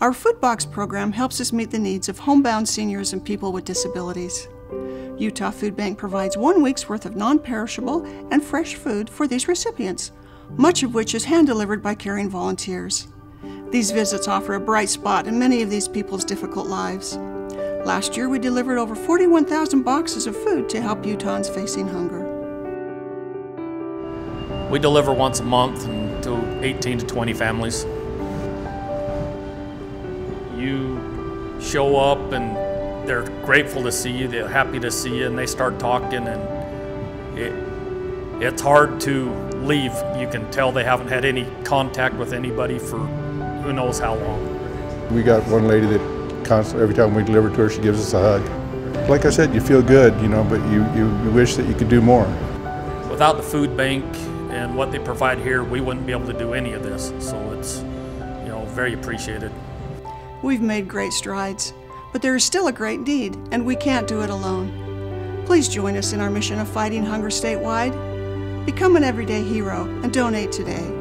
Our Food Box program helps us meet the needs of homebound seniors and people with disabilities. Utah Food Bank provides one week's worth of non perishable and fresh food for these recipients, much of which is hand delivered by caring volunteers. These visits offer a bright spot in many of these people's difficult lives. Last year, we delivered over 41,000 boxes of food to help Utahns facing hunger. We deliver once a month to 18 to 20 families. You show up and they're grateful to see you, they're happy to see you, and they start talking, and it, it's hard to leave. You can tell they haven't had any contact with anybody for who knows how long. We got one lady that constantly, every time we deliver to her, she gives us a hug. Like I said, you feel good, you know, but you, you, you wish that you could do more. Without the food bank and what they provide here, we wouldn't be able to do any of this. So it's, you know, very appreciated. We've made great strides, but there is still a great need, and we can't do it alone. Please join us in our mission of fighting hunger statewide. Become an everyday hero and donate today.